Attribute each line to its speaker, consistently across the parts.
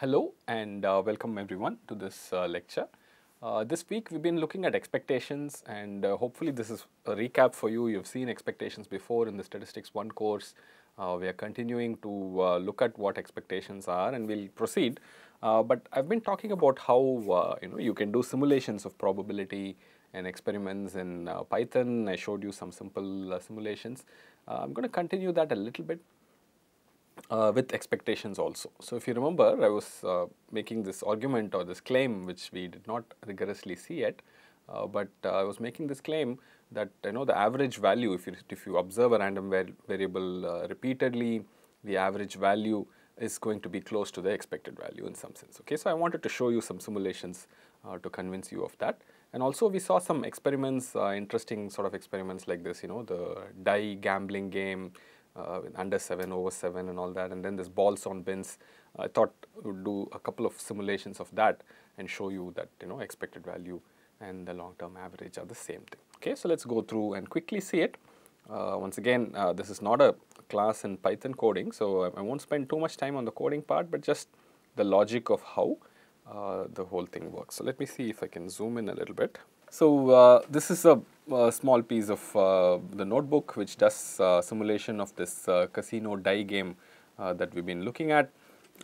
Speaker 1: hello and uh, welcome everyone to this uh, lecture. Uh, this week we've been looking at expectations and hopefully this is a recap for you. You've seen expectations before in the statistics 1 course. We are continuing to look at what expectations are and we'll proceed. But I've been talking about how you know you can do simulations of probability and experiments in uh, Python. I showed you some simple uh, simulations. Uh, I'm going to continue that a little bit uh, with expectations also. So, if you remember I was uh, making this argument or this claim which we did not rigorously see yet, uh, but uh, I was making this claim that you know the average value if you if you observe a random var variable uh, repeatedly the average value is going to be close to the expected value in some sense. Okay, so I wanted to show you some simulations uh, to convince you of that. And also we saw some experiments, interesting sort of experiments like this, you know, the die gambling game, uh, under 7, over 7 and all that and then this balls on bins. I thought we would do a couple of simulations of that and show you that you know expected value and the long term average are the same thing. Okay, so let's go through and quickly see it. Uh, once again, uh, this is not a class in Python coding, so I, I, won't spend too much time on the coding part, but just the logic of how uh, the whole thing works. So let me see if I can zoom in a little bit. So uh, this is a, a, small piece of uh, the notebook which does uh, simulation of this casino die game that we've been looking at.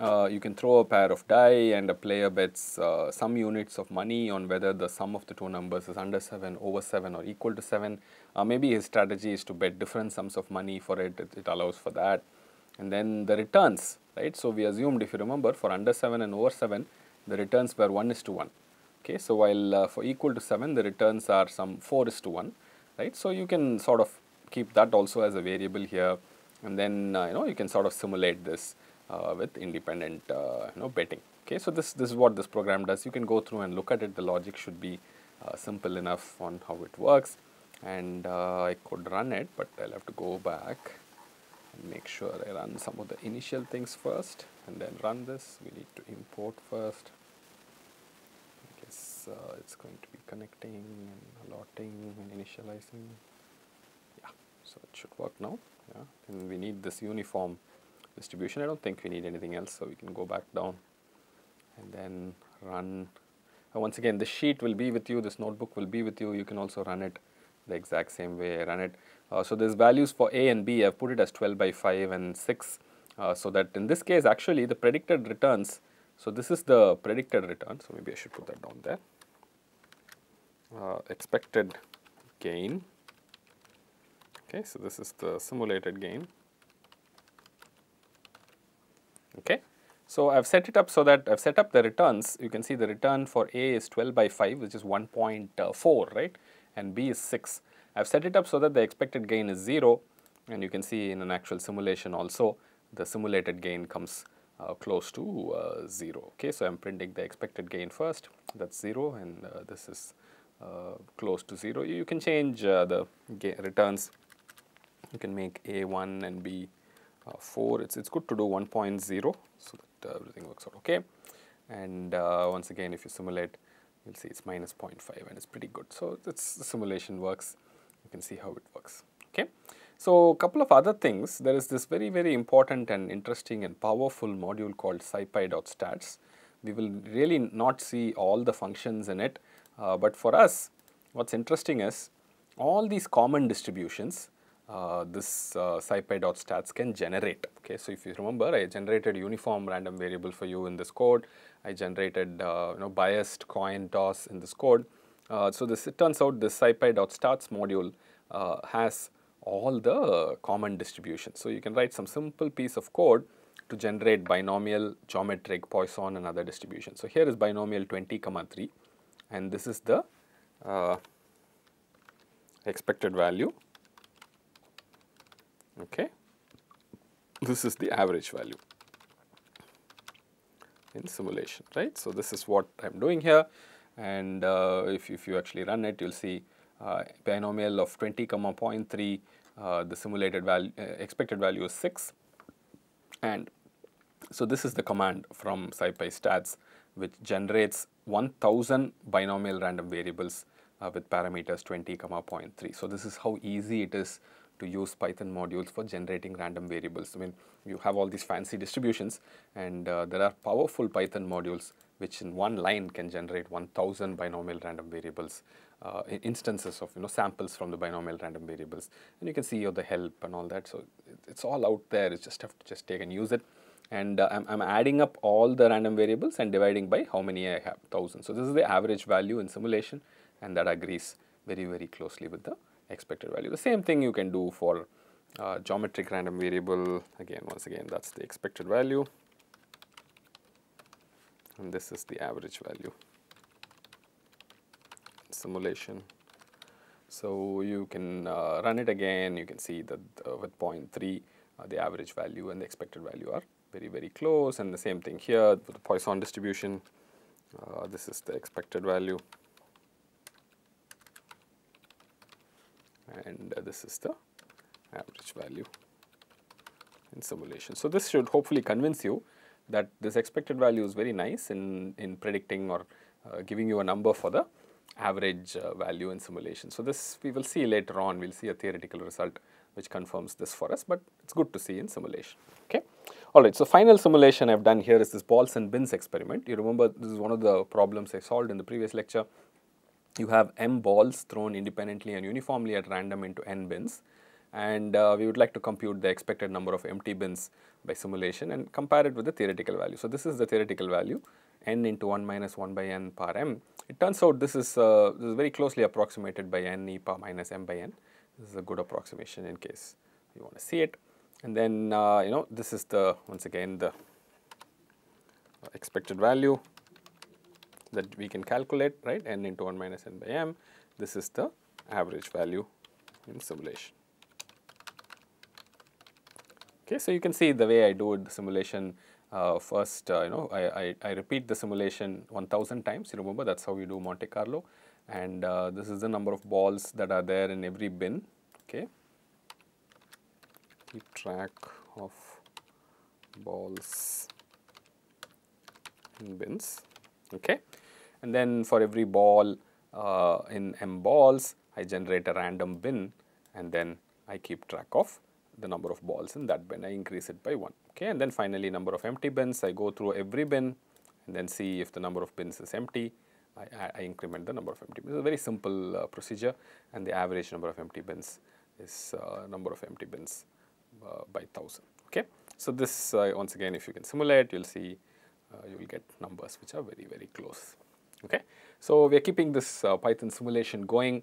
Speaker 1: Uh, you can throw a pair of die and a player bets uh, some units of money on whether the sum of the two numbers is under 7, over 7 or equal to 7. Uh, maybe his strategy is to bet different sums of money for it, it, it, allows for that. And then the returns, right. So, we assumed if you remember for under 7 and over 7, the returns were 1 is to 1. Okay. So, while uh, for equal to 7, the returns are some 4 is to 1, right. So, you can sort of keep that also as a variable here and then uh, you know you can sort of simulate this uh, with independent uh, you know betting. Okay, so this this is what this program does. You can go through and look at it. The logic should be uh, simple enough on how it works, and I could run it, but I'll have to go back and make sure I run some of the initial things first, and then run this. We need to import first. Uh, it's going to be connecting and allotting and initializing. Yeah, so it should work now. Yeah, and we need this uniform distribution. I don't think we need anything else, so we can go back down and then run. Uh, once again, the sheet will be with you, this notebook will be with you. You can also run it the exact same way run it. Uh, so, there's values for A and B. I've put it as 12 by 5 and 6. Uh, so, that in this case actually the predicted returns. So, this is the predicted return. So, maybe I should put that down there. Uh, expected gain. Okay, so this is the simulated gain. Okay. So, I have set it up so that I have set up the returns. You can see the return for A is 12 by 5 which is 1.4 right and B is 6. I have set it up so that the expected gain is 0 and you can see in an actual simulation also the simulated gain comes uh, close to uh, 0. Okay. So, I am printing the expected gain first that is 0 and uh, this is uh, close to 0. You can change uh, the returns. You can make A 1 and B uh, 4 it's, it's good to do 1.0 so that everything works out okay and once again if you simulate you'll see it's minus 0.5 and it's pretty good so that's the simulation works you can see how it works okay so a couple of other things there is this very very important and interesting and powerful module called scipy.stats we will really not see all the functions in it uh, but for us what's interesting is all these common distributions uh, this uh, scipy.stats can generate. Okay, so if you remember, I generated uniform random variable for you in this code. I generated uh, you know biased coin toss in this code. Uh, so this it turns out this scipy.stats module uh, has all the common distributions. So you can write some simple piece of code to generate binomial, geometric, Poisson and other distributions. So here is binomial 20 comma 3 and this is the uh, expected value okay. This is the average value in simulation, right. So, this is what I am doing here and uh, if, if you actually run it, you will see binomial of 20 comma 0.3, uh, the simulated value, uh, expected value is 6 and so this is the command from SciPy stats which generates 1000 binomial random variables uh, with parameters 20 comma 0.3. So, this is how easy it is to use Python modules for generating random variables. I mean, you have all these fancy distributions and uh, there are powerful Python modules which in one line can generate 1000 binomial random variables, uh, instances of you know samples from the binomial random variables. And you can see all the help and all that. So it, it's all out there. You just have to just take and use it. And uh, I'm, I'm adding up all the random variables and dividing by how many I have, 1000. So this is the average value in simulation and that agrees very, very closely with the expected value. The same thing you can do for uh, geometric random variable. Again, once again, that's the expected value and this is the average value simulation. So you can uh, run it again, you can see that uh, with 0.3 uh, the average value and the expected value are very very close and the same thing here with the Poisson distribution, uh, this is the expected value and uh, this is the average value in simulation. So this should hopefully convince you that this expected value is very nice in, in predicting or uh, giving you a number for the average uh, value in simulation. So, this we will see later on, we will see a theoretical result which confirms this for us, but it is good to see in simulation. Okay. Alright, so final simulation I have done here is this balls and bins experiment. You remember this is one of the problems I solved in the previous lecture. You have m balls thrown independently and uniformly at random into n bins and uh, we would like to compute the expected number of empty bins by simulation and compare it with the theoretical value. So, this is the theoretical value n into 1 minus 1 by n power m. It turns out this is, uh, this is very closely approximated by n e power minus m by n. This is a good approximation in case you want to see it. And then, uh, you know, this is the, once again, the expected value that we can calculate, right, n into 1 minus n by m. This is the average value in simulation. Okay, so you can see the way I do it, the simulation uh, first, uh, you know, I, I, I, repeat the simulation 1000 times, you remember that is how we do Monte Carlo and uh, this is the number of balls that are there in every bin, okay. Keep track of balls in bins, okay. And then for every ball uh, in m balls, I generate a random bin and then I keep track of the number of balls in that bin, I increase it by 1. Okay, and then finally number of empty bins, I go through every bin and then see if the number of bins is empty, I, I increment the number of empty bins. It's a very simple uh, procedure and the average number of empty bins is uh, number of empty bins uh, by 1000. Okay. So, this uh, once again if you can simulate you will see uh, you will get numbers which are very very close. Okay. So, we are keeping this uh, Python simulation going.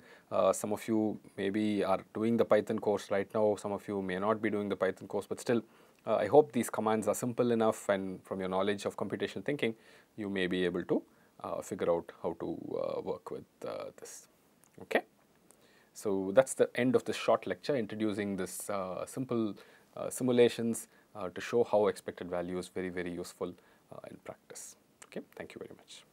Speaker 1: Some of you maybe are doing the Python course right now, some of you may not be doing the Python course, but still uh, I hope these commands are simple enough and from your knowledge of computational thinking, you may be able to uh, figure out how to uh, work with uh, this. Okay. So, that is the end of this short lecture introducing this simple simulations to show how expected value is very, very useful in practice. Okay. Thank you very much.